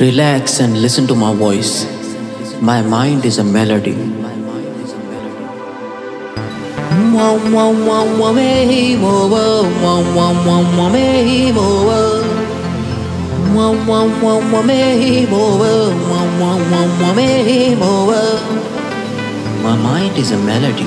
Relax and listen to my voice. My mind is a melody. My mind is a melody.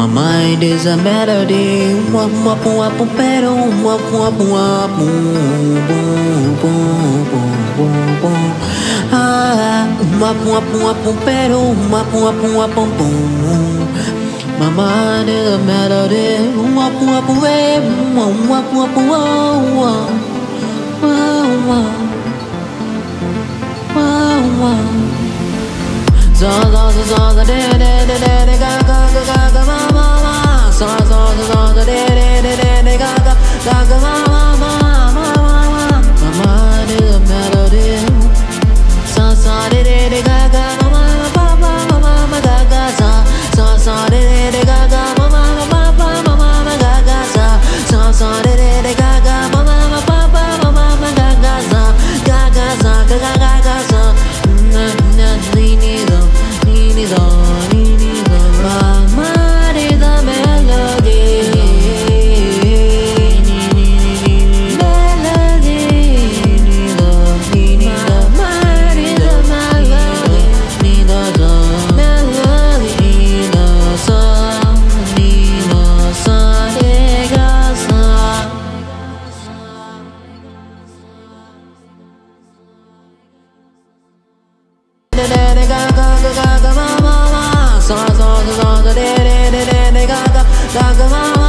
My mind is a melody. Wap wap wap pero wap wap wap boom wap wap wap pero wap wap wap boom. My mind is a melody. Wap wap wap wap wap wap wap. Wow, wow. Zaza, zaza, da, da, da ga ga ga ma 가가 데레레레레 가가 가가 마